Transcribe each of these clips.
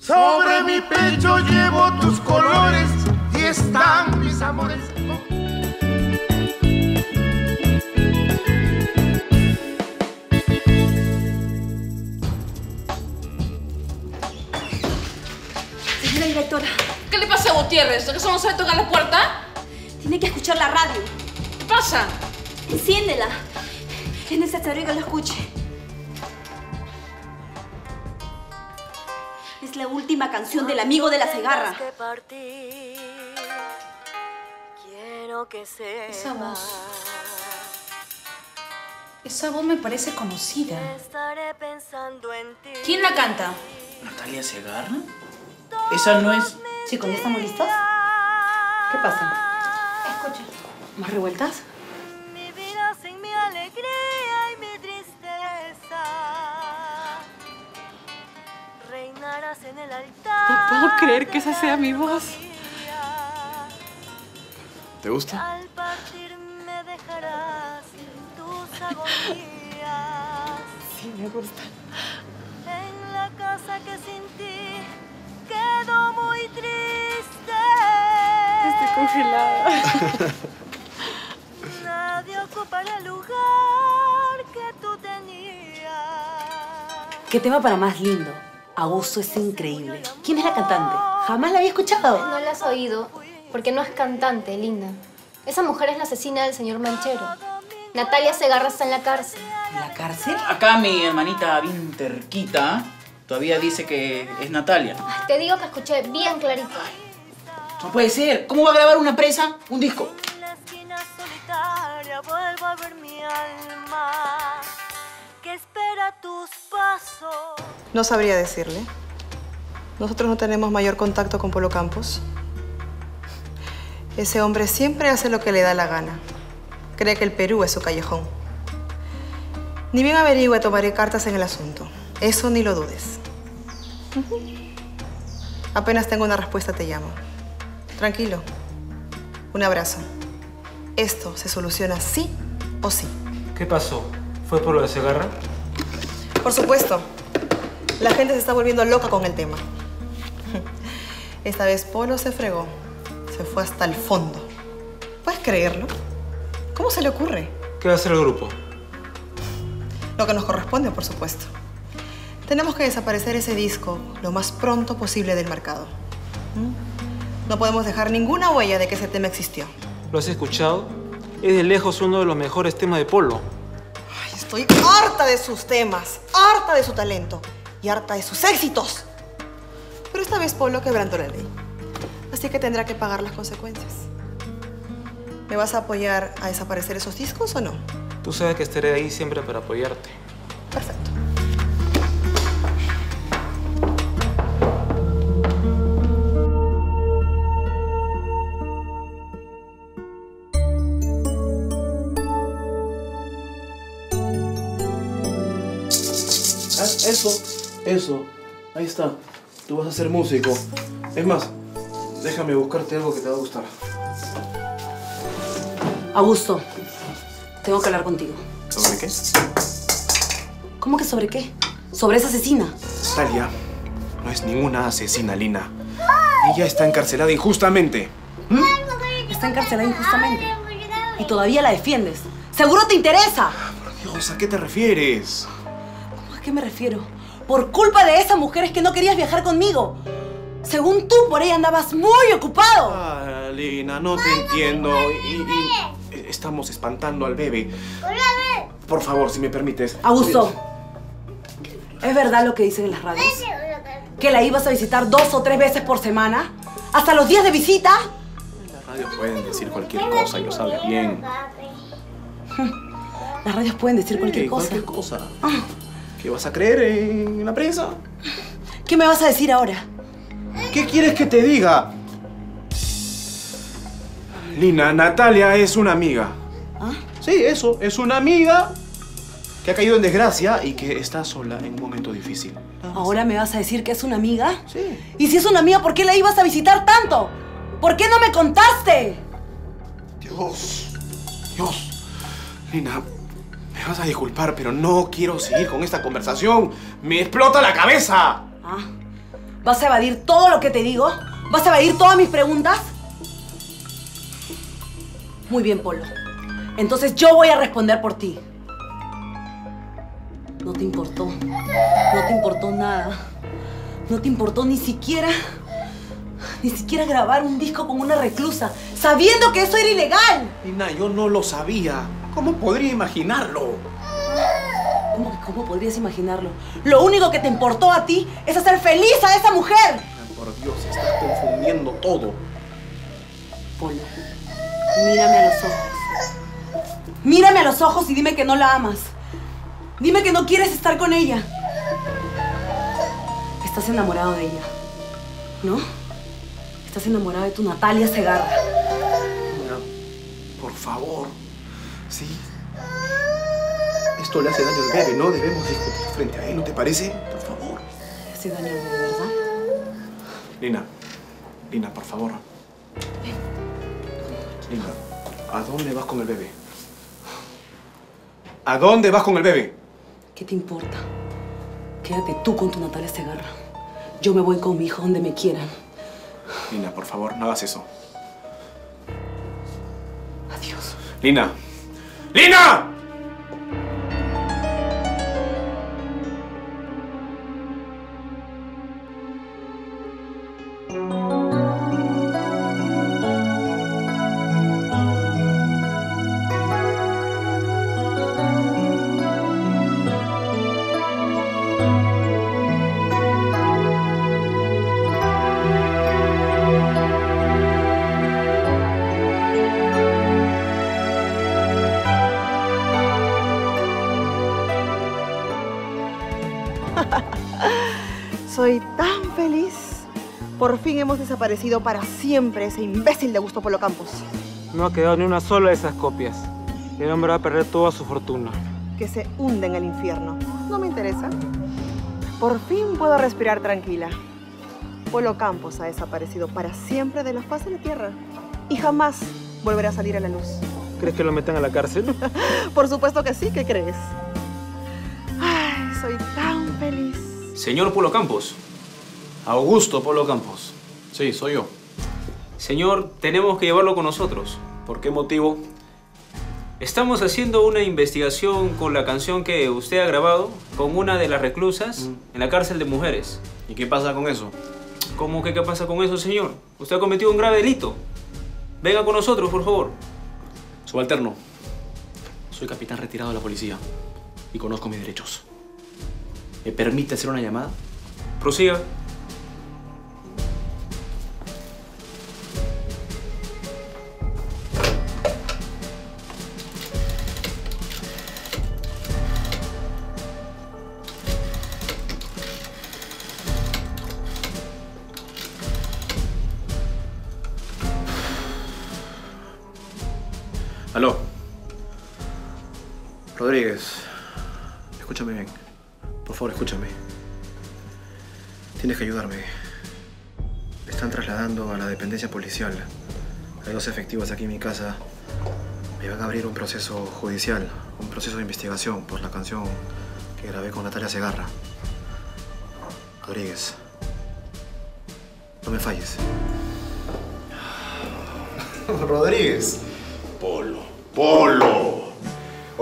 Sobre mi pecho llevo tus colores y están mis amores. Señora directora, ¿Qué le pasa a Gutiérrez? ¿Acaso no sabe tocar la puerta? tiene que escuchar la radio. ¿Qué pasa? Enciéndela. Es necesario que lo escuche. La última canción del amigo de la cigarra. que partir, quiero que sepas Esa voz. Esa voz me parece conocida. Estaré pensando en ti. ¿Quién la canta? ¿Natalia Segarra? Esa no es... Chicos, ¿ya estamos listos? ¿Qué pasa? Escucha. ¿Más revueltas? En el altar. No puedo creer que esa sea mi voz. ¿Te gusta? Al partir me dejarás tus agonías. Sí, me gusta. En la casa que sin ti quedó muy triste. Estoy congelada. Nadie ocupará el lugar que tú tenías. ¿Qué tema para más lindo? Augusto es increíble. ¿Quién es la cantante? Jamás la había escuchado. No la has oído porque no es cantante, linda. Esa mujer es la asesina del señor Manchero. Natalia Segarra está en la cárcel. ¿En la cárcel? Acá mi hermanita bien terquita todavía dice que es Natalia. Ay, te digo que escuché bien clarito. No puede ser. ¿Cómo va a grabar una presa un disco? En la esquina solitaria vuelvo a ver mi alma que espera tus pasos. No sabría decirle. Nosotros no tenemos mayor contacto con Polo Campos. Ese hombre siempre hace lo que le da la gana. Cree que el Perú es su callejón. Ni bien averigüe, tomaré cartas en el asunto. Eso ni lo dudes. Apenas tengo una respuesta, te llamo. Tranquilo. Un abrazo. Esto se soluciona sí o sí. ¿Qué pasó? ¿Fue por lo de Segarra? Por supuesto. La gente se está volviendo loca con el tema. Esta vez Polo se fregó. Se fue hasta el fondo. ¿Puedes creerlo? ¿Cómo se le ocurre? ¿Qué va a hacer el grupo? Lo que nos corresponde, por supuesto. Tenemos que desaparecer ese disco lo más pronto posible del mercado. ¿Mm? No podemos dejar ninguna huella de que ese tema existió. ¿Lo has escuchado? Es de lejos uno de los mejores temas de Polo. Ay, estoy harta de sus temas, harta de su talento y harta de sus éxitos. Pero esta vez Polo quebrantó la ley. Así que tendrá que pagar las consecuencias. ¿Me vas a apoyar a desaparecer esos discos o no? Tú sabes que estaré ahí siempre para apoyarte. Perfecto. Ah, Eso, eso. Ahí está. Tú vas a ser músico. Es más, déjame buscarte algo que te va a gustar. Augusto, tengo que hablar contigo. ¿Sobre qué? ¿Cómo que sobre qué? Sobre esa asesina. Natalia no es ninguna asesina, Lina. Ella está encarcelada injustamente. Está encarcelada injustamente. Y todavía la defiendes. ¡Seguro te interesa! Dios, ¿a qué te refieres? ¿A qué me refiero? Por culpa de esa mujer es que no querías viajar conmigo. Según tú, por ella andabas muy ocupado. Ah, Lina, no te entiendo. Y, y estamos espantando al bebé. Por favor, si me permites. Augusto, ¿es verdad lo que dicen en las radios? ¿Que la ibas a visitar dos o tres veces por semana? ¿Hasta los días de visita? Las radios pueden decir cualquier cosa y lo sabes bien. Las radios pueden decir cualquier Sí, cosa. Cualquier cosa. ¿Qué vas a creer en la prensa? ¿Qué me vas a decir ahora? ¿Qué quieres que te diga? Lina, Natalia es una amiga. ¿Ah? Sí, eso, es una amiga que ha caído en desgracia y que está sola en un momento difícil. ¿Ahora me vas a decir que es una amiga? Sí. Y si es una amiga, ¿por qué la ibas a visitar tanto? ¿Por qué no me contaste? Dios, Dios. Lina, vas a disculpar, pero no quiero seguir con esta conversación. Me explota la cabeza. Ah, ¿Vas a evadir todo lo que te digo? ¿Vas a evadir todas mis preguntas? Muy bien, Polo. Entonces yo voy a responder por ti. No te importó. No te importó nada. No te importó ni siquiera. Ni siquiera grabar un disco con una reclusa, sabiendo que eso era ilegal. Lina, yo no lo sabía. ¿Cómo podría imaginarlo? ¿Cómo, que cómo podrías imaginarlo? Lo único que te importó a ti es hacer feliz a esa mujer. Por Dios, estás confundiendo todo. Polo, mírame a los ojos. Mírame a los ojos y dime que no la amas. Dime que no quieres estar con ella. Estás enamorado de ella, ¿no? Estás enamorado de tu Natalia Segarra. Por favor. Sí. Esto le hace daño al bebé, no debemos discutir frente a él, ¿no te parece? Por favor. Le hace daño, de verdad. Lina, Lina, por favor. Lina, ¿a dónde vas con el bebé? ¿A dónde vas con el bebé? ¿Qué te importa? Quédate tú con tu Natalia Segarra. Yo me voy con mi hijo donde me quieran. Lina, por favor, no hagas eso. Adiós. Lina. ¡Lina! Soy tan feliz. Por fin hemos desaparecido para siempre ese imbécil de Gusto Polo Campos. No ha quedado ni una sola de esas copias. El hombre va a perder toda su fortuna. Que se hunde en el infierno. No me interesa. Por fin puedo respirar tranquila. Polo Campos ha desaparecido para siempre de la faz de la tierra. Y jamás volverá a salir a la luz. ¿Crees que lo metan a la cárcel? Por supuesto que sí, ¿qué crees? Ay, soy tan. Señor Polo Campos. Augusto Polo Campos. Sí, soy yo. Señor, tenemos que llevarlo con nosotros. ¿Por qué motivo? Estamos haciendo una investigación con la canción que usted ha grabado con una de las reclusas Mm. en la cárcel de mujeres. ¿Y qué pasa con eso? ¿Cómo que qué pasa con eso, señor? Usted ha cometido un grave delito. Venga con nosotros, por favor. Subalterno. Soy capitán retirado de la policía y conozco mis derechos. ¿Me permite hacer una llamada? Prosiga. Aló. Rodríguez. Escúchame bien. Por favor, escúchame. Tienes que ayudarme. Me están trasladando a la dependencia policial. Hay dos efectivos aquí en mi casa. Me van a abrir un proceso judicial, un proceso de investigación por la canción que grabé con Natalia Segarra. Rodríguez. No me falles. Rodríguez. Polo, Polo.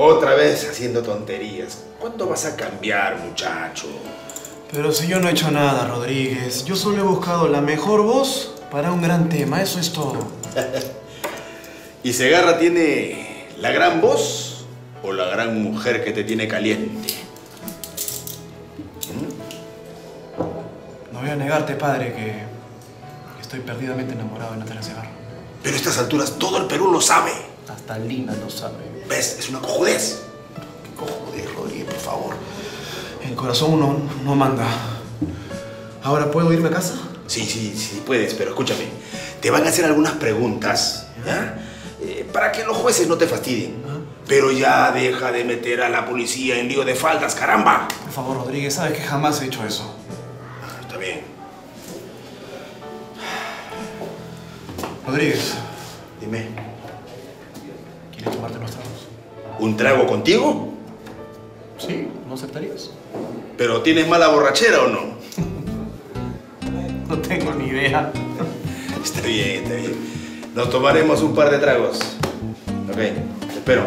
Otra vez haciendo tonterías. ¿Cuándo vas a cambiar, muchacho? Pero si yo no he hecho nada, Rodríguez. Yo solo he buscado la mejor voz para un gran tema. Eso es todo. ¿Y Segarra tiene la gran voz o la gran mujer que te tiene caliente? No voy a negarte, padre, que estoy perdidamente enamorado de Natalia Segarra. Pero a estas alturas todo el Perú lo sabe. Hasta Lina lo sabe. ¿Ves? Es una cojudez. ¿Qué cojudez, Rodríguez, por favor? El corazón uno no manda. ¿Ahora puedo irme a casa? Sí, sí, sí puedes, pero escúchame. Te van a hacer algunas preguntas, ¿ya? Eh, para que los jueces no te fastidien. Pero ya deja de meter a la policía en lío de faldas, caramba. Por favor, Rodríguez, sabes que jamás he hecho eso. Está bien. Rodríguez, Dime, ¿quieres tomarte unos tragos? ¿un trago contigo? ¿Sí? ¿No aceptarías? ¿Pero tienes mala borrachera o no? No tengo ni idea. Está bien, está bien. Nos tomaremos un par de tragos. Ok, te espero.